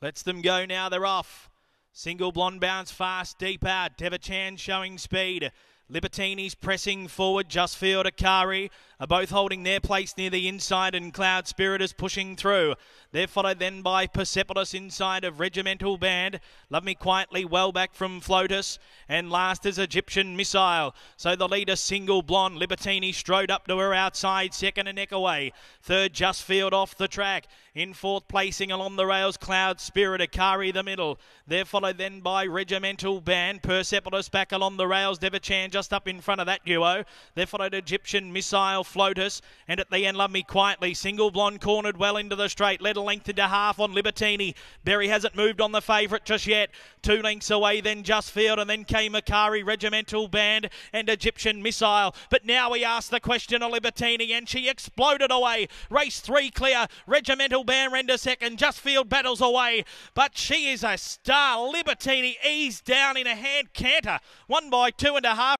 Lets them go now. They're off. Single blonde bounce fast, deep out. Devachan showing speed. Libertini's pressing forward. just Justfield Akari are both holding their place near the inside, and Cloud Spirit is pushing through. They're followed then by Persepolis inside of Regimental Band. Love Me Quietly well back from Flotus. And last is Egyptian Missile. So the leader, Single Blonde. Libertini strode up to her outside, second a neck away. Third, Justfield off the track. In fourth placing along the rails, Cloud Spirit, Akari the middle. They're followed then by Regimental Band. Persepolis back along the rails. Devachan just up in front of that duo. They're followed Egyptian Missile, Flotus. And at the end, Love Me Quietly. Single Blonde cornered well into the straight. Led a length into half on Libertini. Berry hasn't moved on the favourite just yet. Two lengths away, then Justfield, and then came Akari, Regimental Band, and Egyptian Missile. But now we ask the question of Libertini, and she exploded away. Race three clear. Regimental Band render second. Justfield battles away, but she is a star. Libertini eased down in a hand canter. One by two and a half.